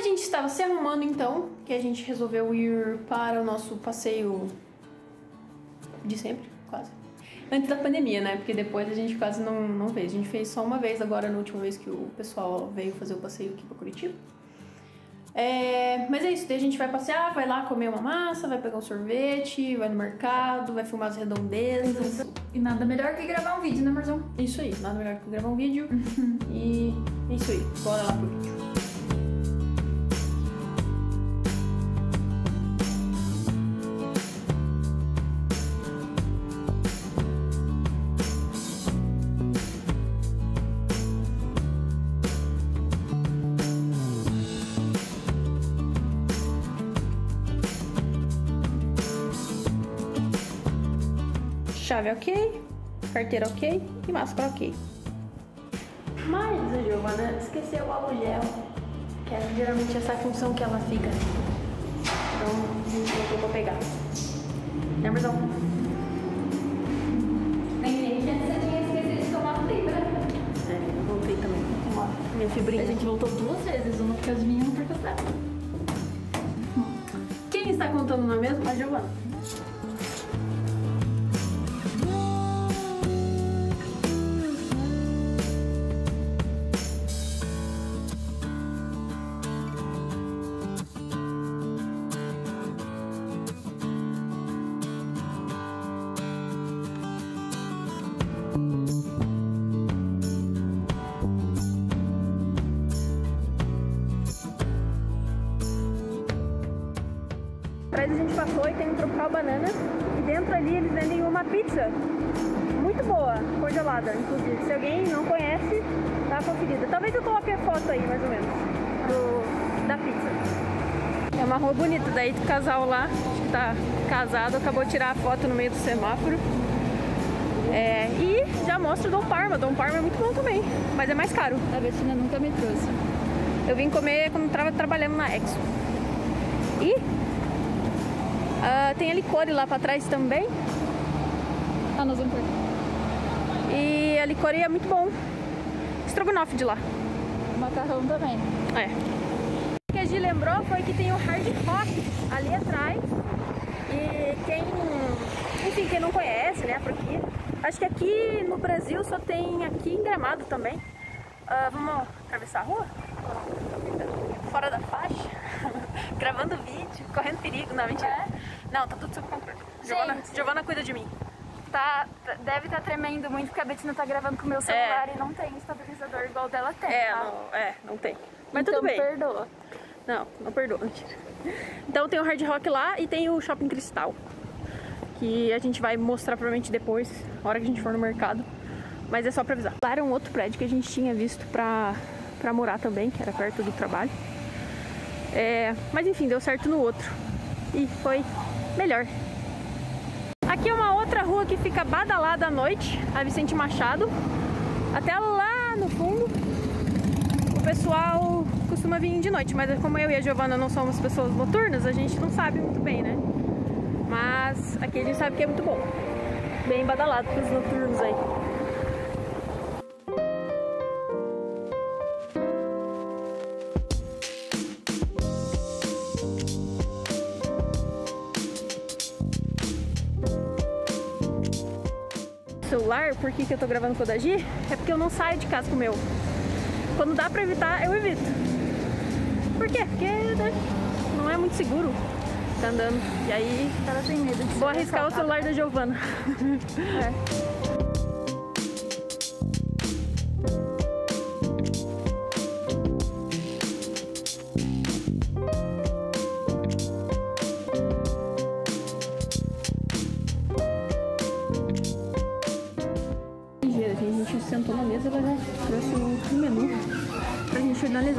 A gente estava se arrumando então, que a gente resolveu ir para o nosso passeio de sempre, quase. Antes da pandemia, né? Porque depois a gente quase não, não fez. A gente fez só uma vez agora, na última vez que o pessoal veio fazer o passeio aqui para Curitiba. É, mas é isso, daí a gente vai passear, vai lá comer uma massa, vai pegar um sorvete, vai no mercado, vai filmar as redondezas. E nada melhor que gravar um vídeo, né, Marzão? Isso aí, nada melhor que gravar um vídeo. e é isso aí, bora lá pro vídeo. Chave ok, carteira ok e máscara ok. Mas a Giovana esqueceu o álcool gel, que é geralmente essa função que ela fica. Então a gente voltou pra pegar. Né, Marzão? Nem que você tinha esquecido de tomar fibra. É, eu voltei também. Minha fibrinha. A gente voltou duas vezes, uma por causa de mim e uma por causa dela. Atrás a gente passou e tem um Tropical Banana. E dentro ali eles vendem uma pizza muito boa, congelada, inclusive. Se alguém não conhece, dá uma conferida. Talvez eu coloque a foto aí, mais ou menos, do, da pizza. É uma rua bonita, daí o casal lá, acho que tá casado, acabou de tirar a foto no meio do semáforo. É, e já mostra o Dom Parma. Dom Parma é muito bom também, mas é mais caro. A Bettina nunca me trouxe. Eu vim comer quando tava trabalhando na Exo. E ah, tem a Licore lá pra trás também. Ah, nós vamos por E a Licore é muito bom. Estrogonofe de lá. Macarrão também. É. O que a Gi lembrou foi que tem o Hard Rock ali atrás. E quem, enfim, quem não conhece, né, por aqui. Acho que aqui no Brasil só tem aqui em Gramado também. Ah, vamos atravessar a rua? Fora da faixa? Gravando vídeo, correndo perigo, não, mentira. Não, tá tudo sob controle. Giovana. Giovana cuida de mim. Tá, tá- deve estar tremendo muito porque a Bettina tá gravando com o meu celular e não tem estabilizador igual dela tem. É, tá? não, é, não tem. Mas então tudo bem. perdoa. Não, não perdoa, mentira. Então tem o Hard Rock lá e tem o Shopping Cristal. Que a gente vai mostrar provavelmente depois, na hora que a gente for no mercado. Mas é só pra avisar. Lá era um outro prédio que a gente tinha visto pra, pra morar também, que era perto do trabalho. É, mas enfim, deu certo no outro. E foi melhor. Aqui é uma outra rua que fica badalada à noite, a Vicente Machado. Até lá no fundo. O pessoal costuma vir de noite, mas como eu e a Giovana não somos pessoas noturnas, a gente não sabe muito bem, né? Mas aqui a gente sabe que é muito bom. Bem badalado pros noturnos aí. Por que, que eu tô gravando com o Daji? É porque eu não saio de casa com o meu. Quando dá pra evitar, eu evito. Por quê? Porque né, não é muito seguro tá andando. E aí, Ela tem medo de vou arriscar o celular da Giovana. É.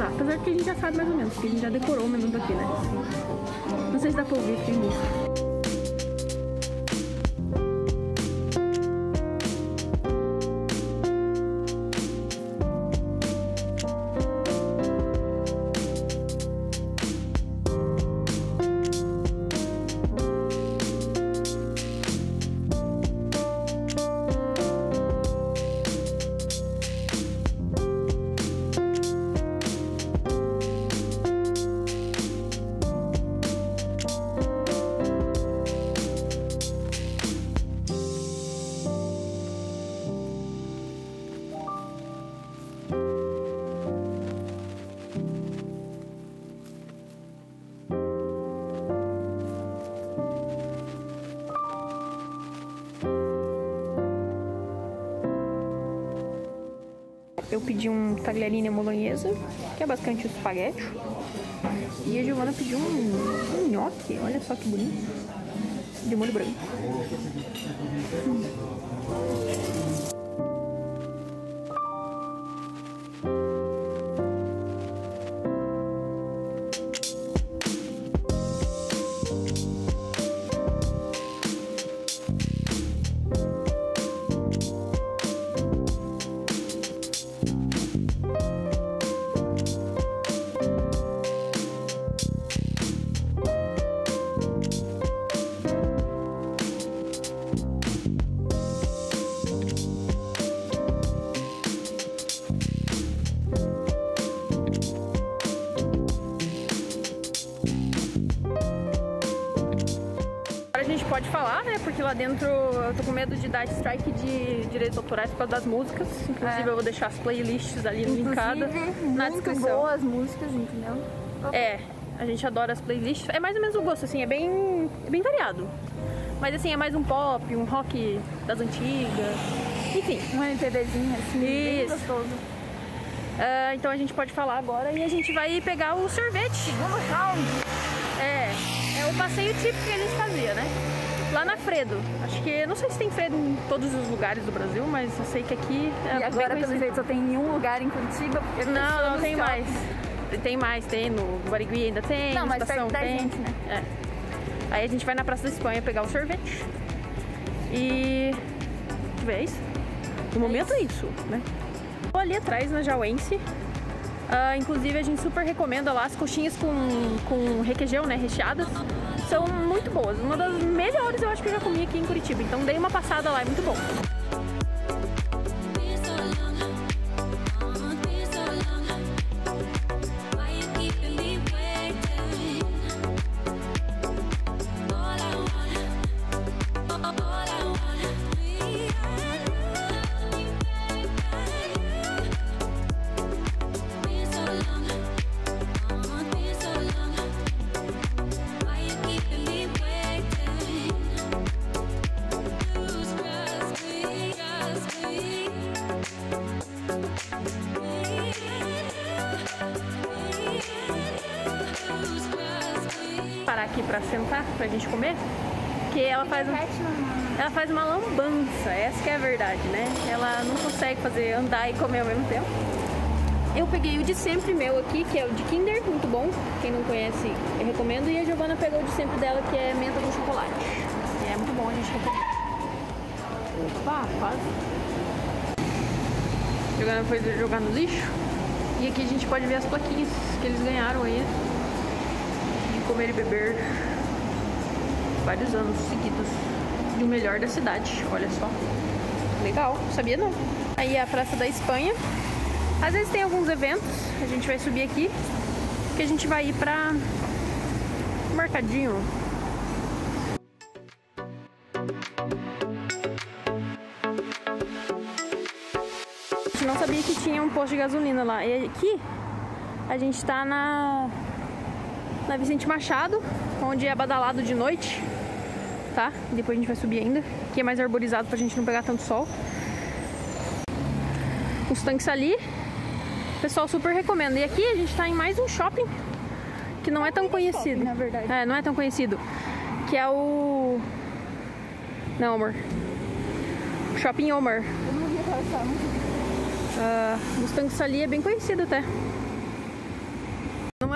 finalizar. Apesar que a gente já sabe mais ou menos, porque a gente já decorou o menu daqui, né? Não sei se dá pra ouvir, tem música. Pedi um tagliarini bolonhesa, que é basicamente um espaguete. E a Giovana pediu um, um nhoque, olha só que bonito, de molho branco. Hum. Pode falar, né? Porque lá dentro eu tô com medo de dar strike de direitos autorais por causa das músicas. Inclusive é. eu vou deixar as playlists ali linkadas na descrição. boas músicas, entendeu? É, a gente adora as playlists. É mais ou menos o gosto, assim, é bem, é bem variado. Mas assim, é mais um pop, um rock das antigas. Enfim. Um MPBzinho, assim, bem gostoso. Uh, então a gente pode falar agora e a gente vai pegar o sorvete. Segundo round. É, é o passeio típico que a gente fazia? Lá na Fredo. Acho que. Não sei se tem Fredo em todos os lugares do Brasil, mas eu sei que aqui. É e agora, pelo jeito, só tem em um lugar em Curitiba. Não, não tem mais. Tem mais, tem no Barigui ainda tem. Não, mas perto da tem. gente, né? É. Aí a gente vai na Praça da Espanha pegar o sorvete. E. Vê é isso? No é momento é isso, né? Tô ali atrás na Jauense. Uh, inclusive a gente super recomenda lá as coxinhas com, com requeijão, né? Recheadas são muito boas. Uma das melhores eu acho que eu já comi aqui em Curitiba. Então dei uma passada lá, é muito bom. Aqui pra sentar, pra gente comer, que ela faz um, ela faz uma lambança, essa que é a verdade, né? Ela não consegue fazer andar e comer ao mesmo tempo. Eu peguei o de sempre meu aqui, que é o de Kinder, muito bom. Quem não conhece, eu recomendo. E a Giovana pegou o de sempre dela, que é menta com chocolate. E é muito bom, a gente recomenda. Opa, quase. A Giovana foi jogar no lixo. E aqui a gente pode ver as plaquinhas que eles ganharam aí comer e beber vários anos seguidos de o melhor da cidade. Olha só. Legal, sabia não. Aí é a Praça da Espanha. Às vezes tem alguns eventos, a gente vai subir aqui, que a gente vai ir pra mercadinho. A gente não sabia que tinha um posto de gasolina lá. E aqui a gente tá na na Vicente Machado, onde é badalado de noite, tá? Depois a gente vai subir ainda, que é mais arborizado pra gente não pegar tanto sol. Os tanques ali, pessoal super recomenda. E aqui a gente tá em mais um shopping que não é tão conhecido. Na verdade. É, não é tão conhecido. Que é o. Não, amor. Shopping Omar. Eu não vi uh, Os tanques ali é bem conhecido até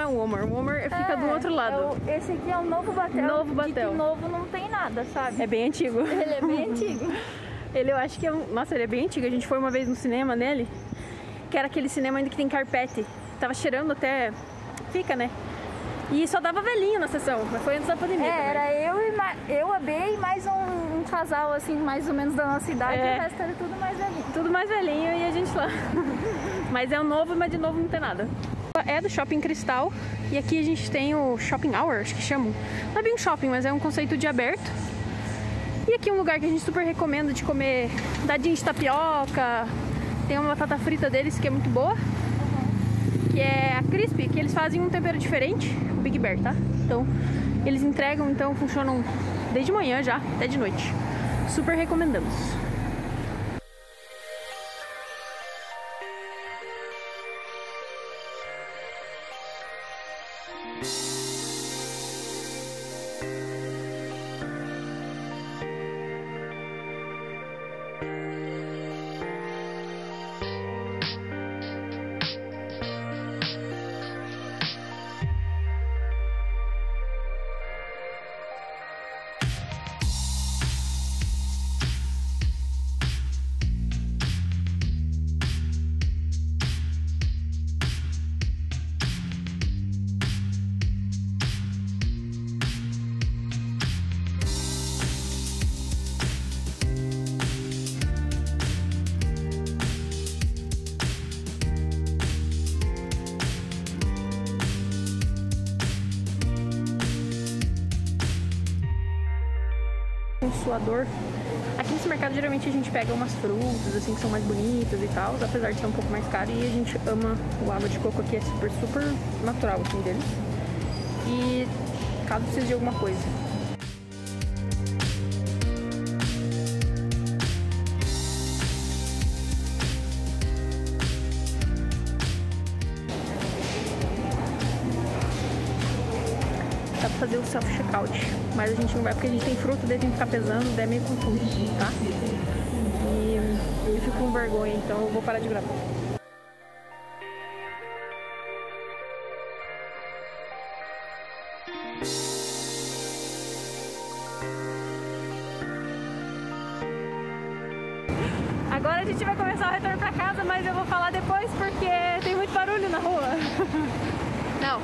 é. O Omar fica é, do outro lado. É o, esse aqui é o novo Batel. Novo Batel. De novo não tem nada, sabe? É bem antigo. Ele é bem antigo. Ele eu acho que é um... Nossa, ele é bem antigo. A gente foi uma vez no cinema nele, que era aquele cinema ainda que tem carpete. Tava cheirando até... Fica, né? E só dava velhinho na sessão, mas foi antes da pandemia. É, era eu, e eu, a B e mais um, um, casal, assim, mais ou menos da nossa idade. É. O resto era tudo mais velhinho. Tudo mais velhinho e a gente lá. mas é o novo, mas de novo não tem nada é do Shopping Cristal e aqui a gente tem o Shopping Hour, acho que chamam. Não é bem um shopping, mas é um conceito de aberto. E aqui um lugar que a gente super recomenda de comer dadinho de tapioca. Tem uma batata frita deles que é muito boa. Que é a Crispy, que eles fazem um tempero diferente, o Big Bear, tá? Então, eles entregam, então funcionam desde manhã já, até de noite. Super recomendamos. Aqui nesse mercado geralmente a gente pega umas frutas assim que são mais bonitas e tal, apesar de ser um pouco mais caro e a gente ama o água de coco aqui, é super, super natural assim deles. E caso precise de alguma coisa. dá pra fazer o self-checkout. Mas a gente não vai porque a gente tem fruta, daí tem que ficar pesando, daí é meio confuso, tá? E eu fico com vergonha, então eu vou parar de gravar. Agora a gente vai começar o retorno pra casa, mas eu vou falar depois porque tem muito barulho na rua. Não,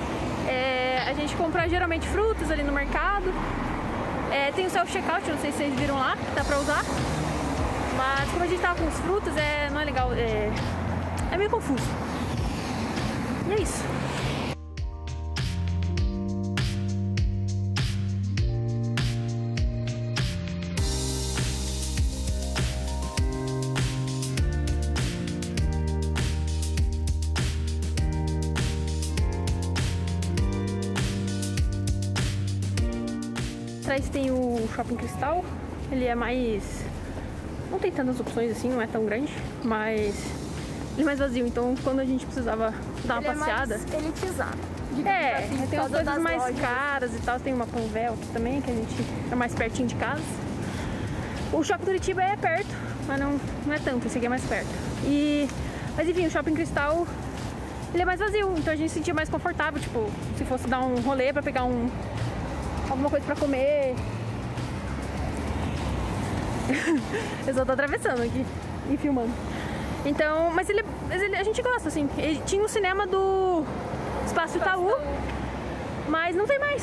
a gente compra geralmente frutas ali no mercado. É, tem o self-checkout, não sei se vocês viram lá, que dá pra usar. Mas como a gente tava com as frutas, é, não é legal, é, é meio confuso. E é isso. Atrás tem o Shopping Cristal. Ele é mais. Não tem tantas opções assim, não é tão grande, mas ele é mais vazio. Então, quando a gente precisava dar uma Ele passeada. é mais elitizado. É, assim, tem umas causa coisas mais lojas. caras e tal. Tem uma Panvel aqui também, que a gente é mais pertinho de casa. O Shopping Curitiba é perto, mas não, não é tanto, esse aqui é mais perto. E, mas enfim, o Shopping Cristal, ele é mais vazio, então a gente se sentia mais confortável, tipo, se fosse dar um rolê pra pegar um, alguma coisa pra comer. Eu só tô atravessando aqui e filmando. Então, mas ele, mas ele- a gente gosta, assim. Ele tinha o cinema do Espaço Itaú, mas não tem mais.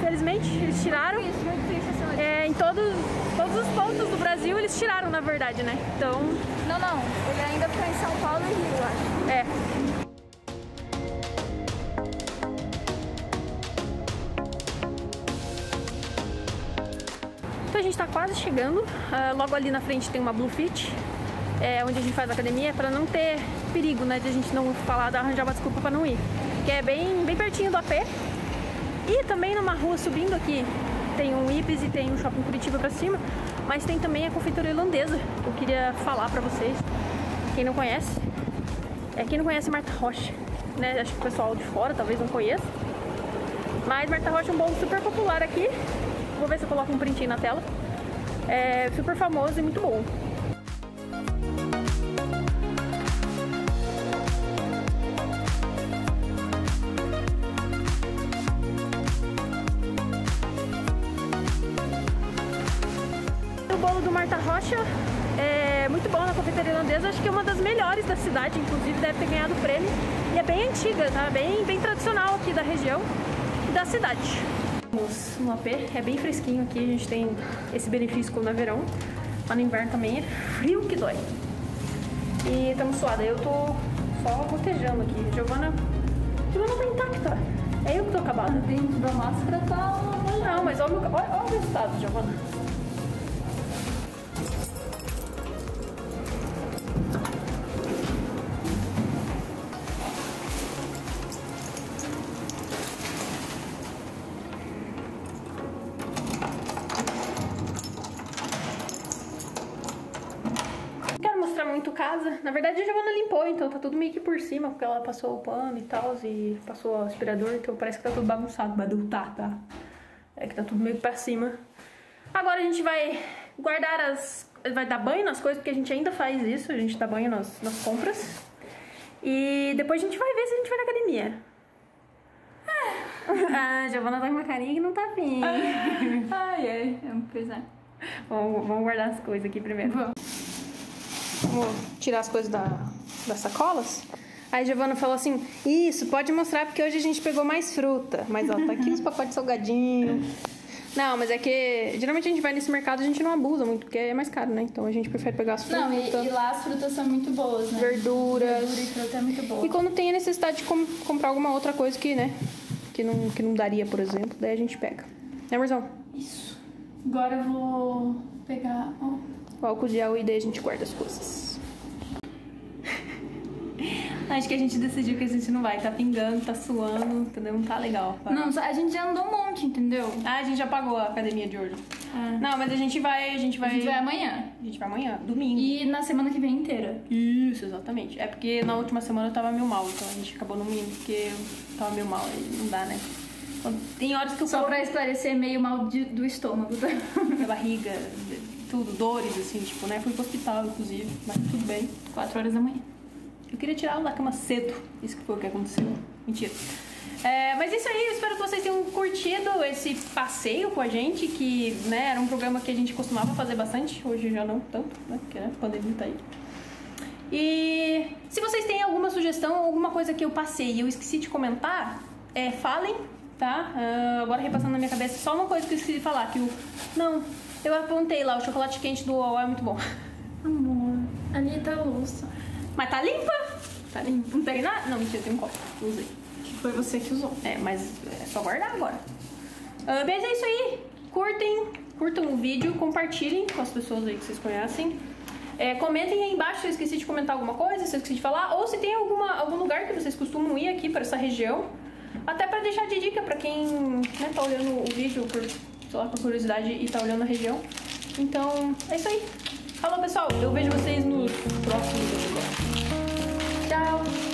Felizmente, eles tiraram. Muito triste essa noite. É, em todos, todos os pontos do Brasil eles tiraram, na verdade, né? Então, Não, não. Ele ainda fica em São Paulo e Rio, eu acho. é. Gente tá quase chegando. Ah, logo ali na frente tem uma Blue Fit, é, onde a gente faz academia, para não ter perigo, né? De a gente não falar, de arranjar uma desculpa para não ir. Que é bem, bem pertinho do AP. E também numa rua subindo aqui tem um Ibis e tem um shopping Curitiba pra cima, mas tem também a confeitaria irlandesa. que Eu queria falar pra vocês, quem não conhece. É quem não conhece Marta Rocha, né? Acho que o pessoal de fora talvez não conheça. Mas Marta Rocha é um bolo super popular aqui. Vou ver se eu coloco um printinho na tela. É super famoso e muito bom. O bolo do Marta Rocha é muito bom na confeitaria irlandesa, acho que é uma das melhores da cidade, inclusive deve ter ganhado prêmio. E é bem antiga, tá? Bem, bem tradicional aqui da região e da cidade. No AP, é bem fresquinho aqui, a gente tem esse benefício quando é verão, mas no inverno também é frio que dói. E estamos suadas, eu tô só rotejando aqui. Giovana, Giovana tá intacta. É eu que tô acabada. Dentro da máscara tá Não, mas olha, o- olha, olha o resultado, Giovana. Muito casa. Na verdade, a Giovana limpou, então tá tudo meio que por cima, porque ela passou o pano e tal, e passou o aspirador, então parece que tá tudo bagunçado. Badu, tá, tá. É que tá tudo meio pra cima. Agora a gente vai guardar as. Vai dar banho nas coisas, porque a gente ainda faz isso, a gente dá banho nas, nas compras. E depois a gente vai ver se a gente vai na academia. Ah, a Giovana tá com uma carinha que não tá bem. Ai, ai, é uma coisa. Vamos, vamos guardar as coisas aqui primeiro. Vamos. Vamos tirar as coisas da, das sacolas. Aí a Giovana falou assim: Isso, pode mostrar porque hoje a gente pegou mais fruta. Mas ó, tá aqui os pacotes de salgadinho. Não, mas é que geralmente a gente vai nesse mercado e a gente não abusa muito, porque é mais caro, né? Então a gente prefere pegar as frutas, Não, e, e lá as frutas são muito boas, né? verduras. Verdura e fruta é muito boa. E quando tem a necessidade de com- comprar alguma outra coisa que, né? Que não, que não daria, por exemplo, daí a gente pega. Né, amorzão? Isso. Agora eu vou pegar. ó. O álcool gel e daí a gente guarda as coisas. Acho que a gente decidiu que a gente não vai. Tá pingando, tá suando, entendeu? Não tá legal. Não, a gente já andou um monte, entendeu? Ah, a gente já pagou a academia de hoje. É. Não, mas a gente vai. A gente vai. A gente vai amanhã. a gente vai amanhã, domingo. E na semana que vem inteira. Isso, exatamente. É porque na última semana eu tava meio mal, então a gente acabou não indo porque eu tava meio mal. E não dá, né? Tem horas que eu Só corpo- pra esclarecer, meio mal de- do estômago, tá? minha barriga, tudo, dores, assim, tipo, né? Fui pro hospital, inclusive, mas tudo bem. 4 horas da manhã. Eu queria tirar ela da cama cedo. Isso que foi o que aconteceu. Mentira. É, mas isso aí, eu espero que vocês tenham curtido esse passeio com a gente, que né, era um programa que a gente costumava fazer bastante, hoje já não tanto, né? Porque né, a pandemia tá aí. E se vocês têm alguma sugestão, alguma coisa que eu passei e eu esqueci de comentar, é, falem, tá? Ah, agora repassando na minha cabeça, só uma coisa que eu esqueci de falar, que o. Não, eu apontei lá, o chocolate quente do UOL é muito bom. Amor, ali tá louça. Mas tá limpa? Tá limpa. Não peguei nada? Não, mentira, tem um copo. Usei. Que foi você que usou. É, mas é só guardar agora. Ah, mas é isso aí. Curtem, curtam o vídeo, compartilhem com as pessoas aí que vocês conhecem. É, comentem aí embaixo se eu esqueci de comentar alguma coisa, se eu esqueci de falar, ou se tem alguma, algum lugar que vocês costumam ir aqui para essa região. Até para deixar de dica para quem né, tá olhando o vídeo por, sei lá, por curiosidade e tá olhando a região. Então, é isso aí. Falou, pessoal. Eu vejo vocês nos próximos episódios. Tchau!